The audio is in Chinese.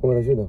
我面来去的。